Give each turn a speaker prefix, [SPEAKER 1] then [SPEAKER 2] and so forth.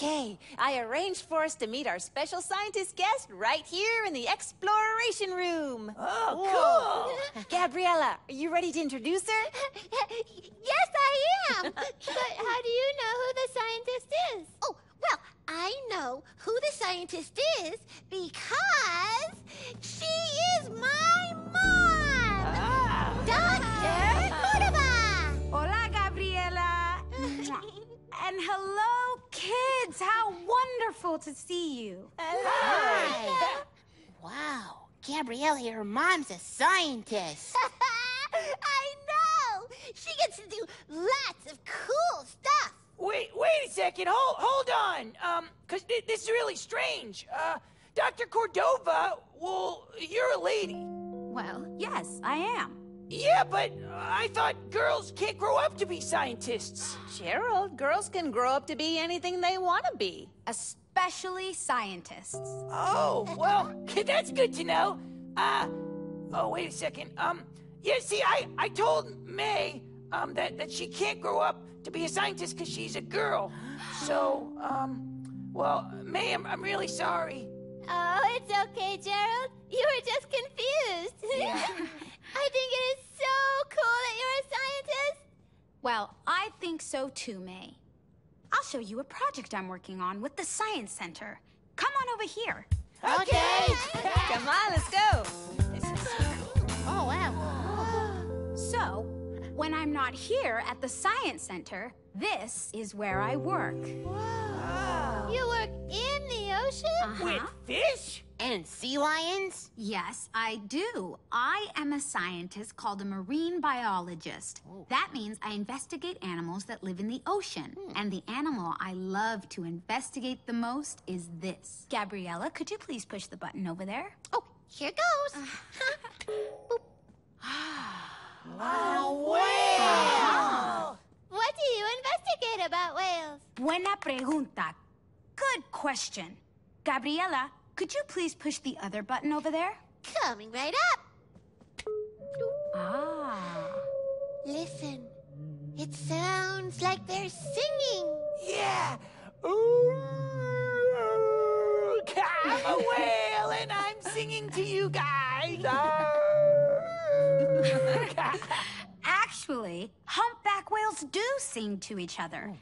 [SPEAKER 1] Okay, I arranged for us to meet our special scientist guest right here in the exploration room.
[SPEAKER 2] Oh, cool.
[SPEAKER 1] Gabriela, are you ready to introduce her?
[SPEAKER 3] yes, I am. but how do you know who the scientist is? Oh, well, I know who the scientist is because she is
[SPEAKER 4] kids. How wonderful to see you. Hi.
[SPEAKER 5] Wow, Gabrielle, your mom's a scientist.
[SPEAKER 3] I know. She gets to do lots of cool stuff.
[SPEAKER 2] Wait, wait a second. Hold, hold on. Um, cause thi- this is really strange. Uh, Dr. Cordova, well, you're a lady.
[SPEAKER 4] Well, yes, I am.
[SPEAKER 2] Yeah, but I thought girls can't grow up to be scientists.
[SPEAKER 1] Gerald, girls can grow up to be anything they want to be.
[SPEAKER 4] Especially scientists.
[SPEAKER 2] Oh, well, that's good to know. Uh, oh, wait a second. Um, yeah, see, I, I told May, um, that, that she can't grow up to be a scientist because she's a girl. So, um, well, May, I'm, I'm really sorry.
[SPEAKER 3] Oh, it's okay, Gerald. You were just confused. I
[SPEAKER 4] Well, I think so too, May. I'll show you a project I'm working on with the Science Center. Come on over here.
[SPEAKER 5] Okay.
[SPEAKER 1] Come on, let's go.
[SPEAKER 5] Oh, wow.
[SPEAKER 4] So, when I'm not here at the Science Center, this is where I work. Wow.
[SPEAKER 3] You work in the ocean?
[SPEAKER 4] Uh-huh.
[SPEAKER 2] With fish?
[SPEAKER 5] And sea lions?
[SPEAKER 4] Yes, I do. I am a scientist called a marine biologist. Oh. That means I investigate animals that live in the ocean. Hmm. And the animal I love to investigate the most is this. Gabriela, could you please push the button over there?
[SPEAKER 3] Oh, here goes. Ah. What do you investigate about whales?
[SPEAKER 4] Buena pregunta. Good question. Gabriela, could you please push the other button over there?
[SPEAKER 3] Coming right up.
[SPEAKER 4] Ah.
[SPEAKER 3] Listen. It sounds like they're singing.
[SPEAKER 2] Yeah. Ooh, I'm a whale and I'm singing to you guys.
[SPEAKER 4] Actually, humpback whales do sing to each other.